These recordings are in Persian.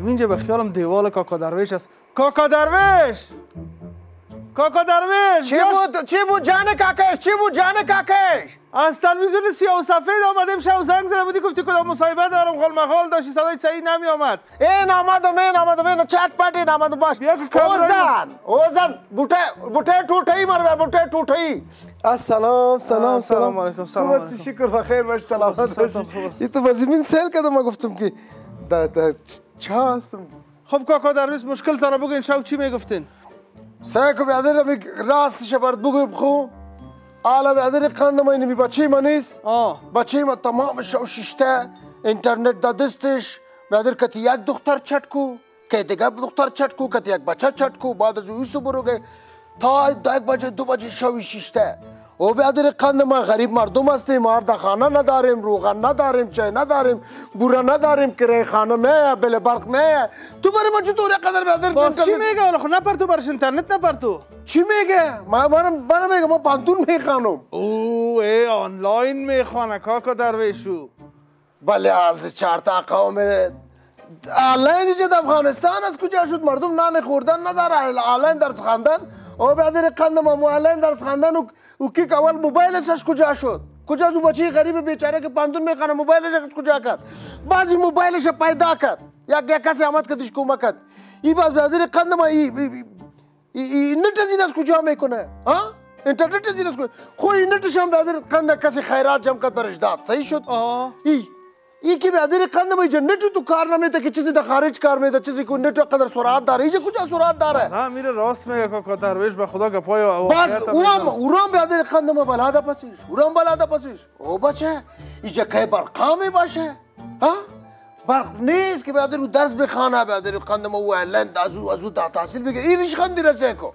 کنیم اینجا به خیالم دیوال کاکا درویش است. کاکا درویش! کاکا درویش! چی بود؟ چی بود جان کاکش؟ چی بود جان کاکش؟ از تلویزیون سیاه و سفید آمدیم شو زنگ زده بودی گفتی کدام مصاحبه دارم؟ خال مخال داشتی صدای صحیح نمی آمد این آمدم این آمدم این چت پت این آمدم باش. بیا که اوزن اوزن بوته بوته ټوټهی مر بوته ټوټهی السلام سلام سلام علیکم، سلام خوب هستی؟ شکر بخیر باش سلامت سلام، باشی تو بزمین سیل کردم ما گفتم که دا دا چا هستم؟ خب کاکا درویش مشکل تارا بگین شو چی می‌گفتین؟ سعی کو بیادر می راستش برات بگم خو. حالا بیادر قندم این می بچه ما نیست. بچه ما تمام شو شیشته اینترنت دا دستش. بیادر کتی یک دختر چت کو که دیگه دختر چت کو کتی یک بچه چت کو. بعد از او برو گه. تا یک بجه دو بجه شوی شیشته او بیادر قند ما غریب مردم هستیم دا خانه نداریم روغن نداریم چای نداریم بوره نداریم کرای خانه نه بل برق نه. تو برای ما چطور قدر بیادر باز چی میگه؟ والا خب نپر تو برش اینترنت نپر تو. چی میگه؟ ما برم برم میگه ما پانتون می‌خوانم. او ای آنلاین می‌خوانه کاکا درویشو. بله از چهار تا قوم. آنلاین در افغانستان از کجا شد؟ مردم نان خوردن نداره آنلاین درس خواندن. او بعد قند ما آنلاین درس خواندن و او کی اول موبایلش از کجا شد؟ کجا بچه غریب بیچاره که پانتون می‌خوانه موبایلش از کجا کرد؟ بعضی موبایلش پیدا کرد. یک یک کسی آمد که دش کمک کرد ای باز بعد قند ما ای ای- ای- ای نت از این از کجا می‌کنه؟ ها؟ اینترنت از این از کجا؟ خو این نتش هم بعد قند کسی خیرات جمع کرد برش داد. صحیح شد؟ آه. ای ای که بیادر قند اینجا نتو تو کار نمیده که چیزی خارج کار میده چیزی که نتو قدر سرعت داره اینجا کجا سرعت داره نه میره راست میگه کاکا درویش به خدا گپای هم اونم می‌زنه. اونم بیادر قند ما بلاده پسیش اونم بلاده پسیش او بچه اینجا که برقامی باشه ها برق نیست که رو درس بخانه بیادر قند ما او لند از او از او تحصیل بگیر این ریشخندی رسه کو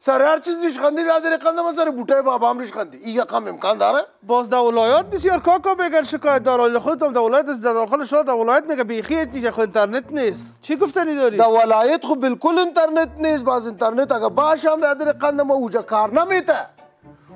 سر هر چیز ریشخندی بیادر قند ما سر بوته بابا هم ریشخندی. این کم امکان داره. باز در ولایات بسیار کاکا بگن شکایت دار ولی خودتم در ولایت از در داخل شهر در ولایت میگه بیخی نیست خود اینترنت نیست. چی گفتنی داری؟ در ولایت خب بالکل اینترنت نیست. باز اینترنت اگه باشه هم بیادر قند ما اوجا کار نمیته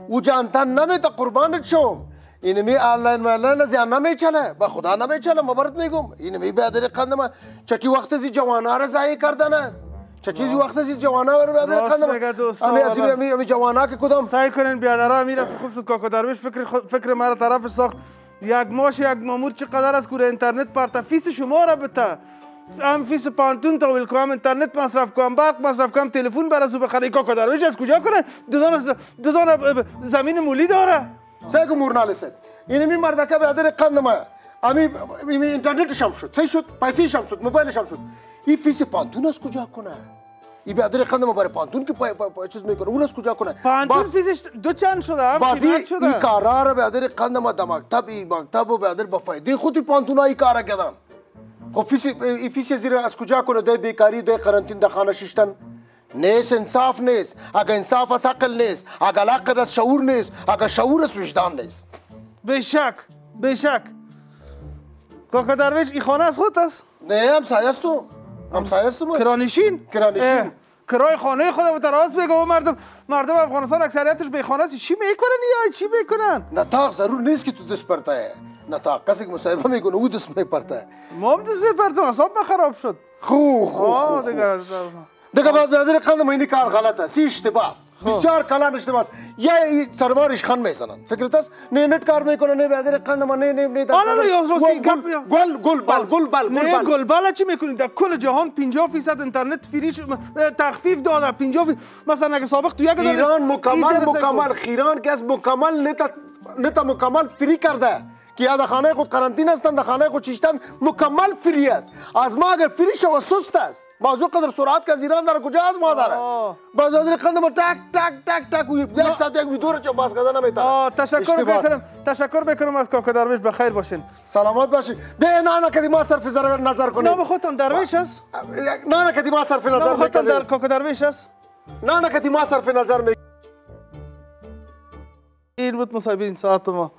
اوجا انتن نمیته قربانت شم این می آنلاین مالین از یا نمیچله با خدا نمیچله ما برات میگم. این می بیادر قند ما چتی وقت از جوانا را ضایع کردن است؟ چه چیزی وقت از جوانا رو بیادر راست قند ما میگه دوست، امی والا. امی امی جوانا که کدام؟ سعی کنین بیادرها میره خوب شد کاکا درویش فکر فکر مرا طرف ساخت. یک ماش یک مامور چقدر از کوره اینترنت پرتا. فیس شما را بته هم فیس پانتون تحویل کنم اینترنت مصرف کنم برق مصرف کنم تلفن بر از او بخره کاکا درویش از کجا کنه؟ دو دو زمین مولی داره. سه که مورنالیست این می مردکه بیادر قند ما. امی اینترنتش هم شد صحیح شد پیسهش هم شد موبایلش هم شد. این فیس پانتون از کجا کنه؟ این بیادر قند ما برای پانتون که پای- پای- چیز می‌کنه اون از کجا کنه؟ پانتون فیسش دو چند شده بازی این کارا را بیادر قند ما در مکتب این مکتب و بیادر با فایده خودی پانتون های کارا کردن. خب فیس این فیس زیر از کجا کنه؟ ده بیکاری ده قرنطین ده خانه ششتن نیست انصاف نیست. اگه انصاف از عقل نیست اگه عقل از شعور نیست اگه شعور از وجدان نیست. بشک بشک کاکا درویش این خانه از خود است نه همسایه است تو همسایه است تو کرانشین کرانشین. کرای خانه خود به راست بگه و مردم مردم افغانستان اکثریتش به خانه است چی می‌کنن یا چی می‌کنن نتاق ضرور نیست که تو دست پرتا ہے نتاق کسی که مصاحبه می‌کنه او دست میپرتا ہے ما هم دست بپرتم اصاب خراب شد خو خو دیگه دیگه بعد بیادر قندم اینی کار غلط است سی اشتباه بسیار کلان اشتباه است یا این سربارش خان می‌زنن فکرت است نه نت کار می‌کنه نه بیادر قندم نه نه نه نه، نه، یا راستی، گل گل گل بل گل بل نه گل گلبالا چی می‌کنید در کل جهان 50 فیصد اینترنت فریش تخفیف داده 50 فی- مثلا اگه سابق تو یک ایران مکمل. مکمل خیران که از مکمل نتا نتا مکمل فری کرده که یا در خانه خود قرنطین هستند در خانه خود چیشتن مکمل فری است. از ما اگر فری شو سست است. بازو قدر سرعت که ایران داره کجا از ما داره؟ آه. باز از قند ما تک تک تک تک و یک ساعت یک ویدیو رو چه باز کردن نمی‌تونه. تشکر. می‌کنم. تشکر می‌کنم از کاکا درویش. بخیر باشین. سلامت باشید نه نه نه کدی ما صرف نظر نظر کنید نام خودتان درویش است؟ نه نه کدی ما صرف نظر خودتان در کاکا درویش است؟ نه نه کدی ما صرف نظر می این بود مصاحبه این ساعت ما.